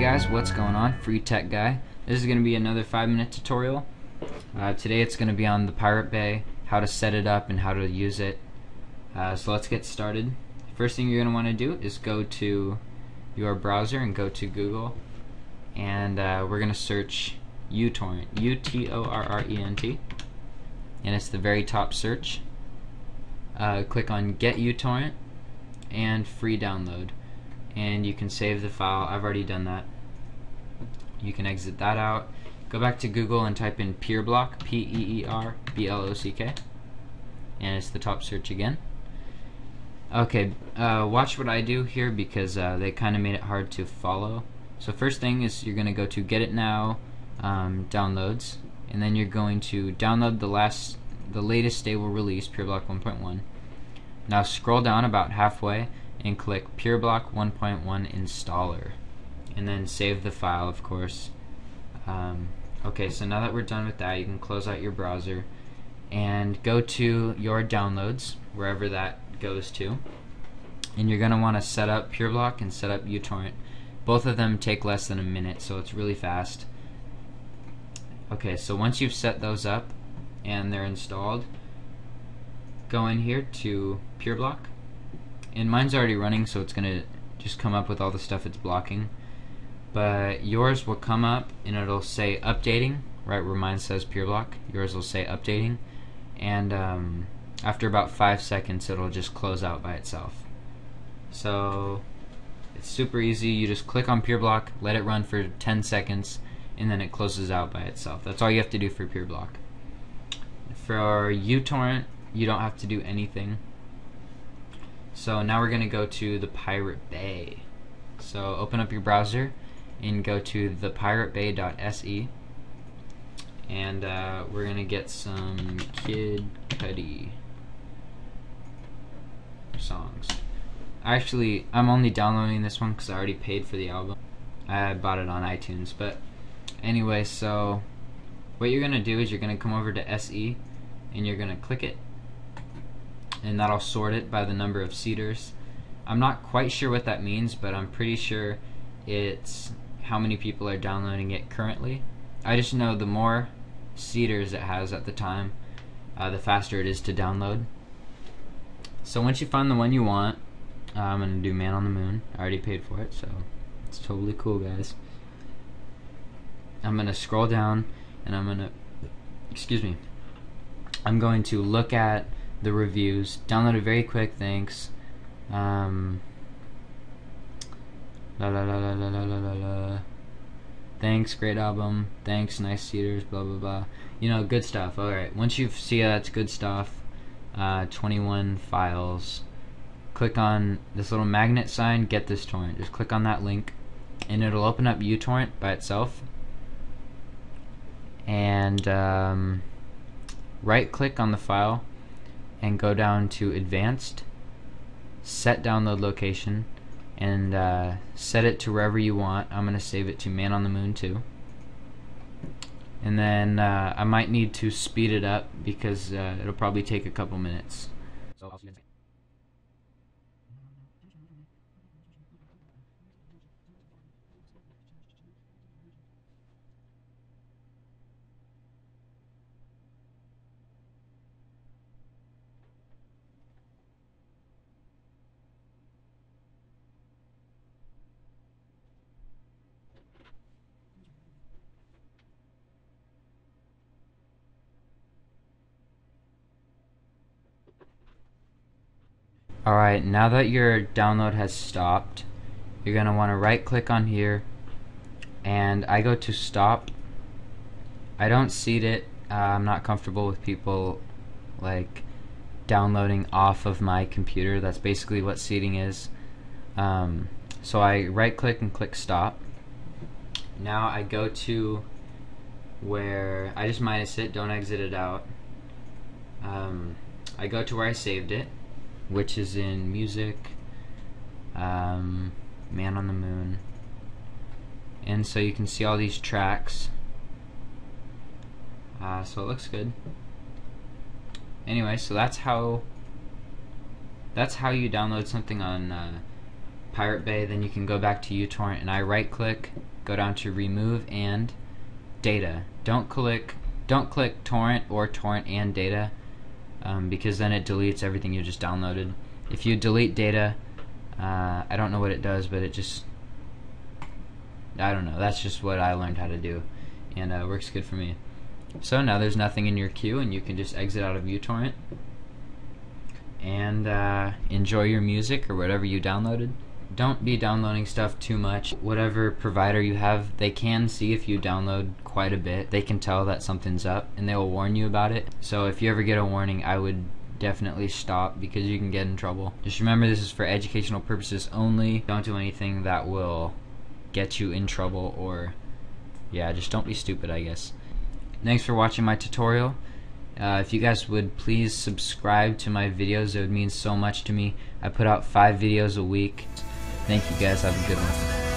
Guys, what's going on? Free Tech Guy. This is going to be another 5 minute tutorial. Uh, today it's going to be on the Pirate Bay, how to set it up and how to use it. Uh, so let's get started. First thing you're going to want to do is go to your browser and go to Google and uh, we're going to search uTorrent, U-T-O-R-R-E-N-T and it's the very top search. Uh, click on Get uTorrent and Free Download and you can save the file. I've already done that. You can exit that out. Go back to Google and type in Peerblock, P-E-E-R-B-L-O-C-K, and it's the top search again. Okay, uh, watch what I do here because uh, they kind of made it hard to follow. So first thing is you're going to go to Get It Now um, Downloads, and then you're going to download the last, the latest stable release, Peerblock 1.1. Now scroll down about halfway and click Peerblock 1.1 installer. And then save the file of course. Um, okay so now that we're done with that you can close out your browser and go to your downloads wherever that goes to. And you're gonna want to set up Peerblock and set up uTorrent. Both of them take less than a minute so it's really fast. Okay so once you've set those up and they're installed go in here to Peerblock and mine's already running so it's gonna just come up with all the stuff it's blocking. But yours will come up and it'll say updating right where mine says Peerblock yours will say updating and um, after about five seconds it'll just close out by itself. So it's super easy. You just click on Peerblock let it run for 10 seconds and then it closes out by itself. That's all you have to do for Peerblock for uTorrent you don't have to do anything so now we're going to go to the Pirate Bay. So open up your browser and go to thepiratebay.se and uh, we're going to get some Kid Cudi songs. Actually, I'm only downloading this one because I already paid for the album. I bought it on iTunes, but anyway, so what you're going to do is you're going to come over to SE and you're going to click it and that'll sort it by the number of seeders. I'm not quite sure what that means, but I'm pretty sure it's how many people are downloading it currently. I just know the more seeders it has at the time, uh, the faster it is to download. So once you find the one you want, uh, I'm going to do Man on the Moon. I already paid for it, so it's totally cool, guys. I'm going to scroll down and I'm going to, excuse me, I'm going to look at the reviews. Downloaded very quick, thanks. Um, la la la la la la la la. Thanks, great album. Thanks, nice seeders. Blah blah blah. You know, good stuff. All right. Once you see that's good stuff, uh, 21 files. Click on this little magnet sign. Get this torrent. Just click on that link, and it'll open up uTorrent by itself. And um, right click on the file and go down to advanced set download location and uh, set it to wherever you want. I'm gonna save it to man on the moon 2 and then uh, I might need to speed it up because uh, it'll probably take a couple minutes. So Alright, now that your download has stopped, you're going to want to right click on here and I go to stop. I don't seed it. Uh, I'm not comfortable with people like downloading off of my computer. That's basically what seeding is. Um, so I right click and click stop. Now I go to where I just minus it, don't exit it out. Um, I go to where I saved it which is in music, um, Man on the Moon. And so you can see all these tracks. Uh, so it looks good. Anyway, so that's how that's how you download something on uh, Pirate Bay, then you can go back to uTorrent and I right click, go down to remove and data. Don't click don't click torrent or torrent and data um, because then it deletes everything you just downloaded. If you delete data, uh, I don't know what it does, but it just I don't know. That's just what I learned how to do, and uh, works good for me. So now there's nothing in your queue, and you can just exit out of uTorrent and uh, enjoy your music or whatever you downloaded. Don't be downloading stuff too much. Whatever provider you have, they can see if you download quite a bit. They can tell that something's up and they will warn you about it. So if you ever get a warning, I would definitely stop because you can get in trouble. Just remember this is for educational purposes only. Don't do anything that will get you in trouble or yeah, just don't be stupid, I guess. Thanks for watching my tutorial. Uh, if you guys would please subscribe to my videos, it would mean so much to me. I put out five videos a week. Thank you guys. Have a good one.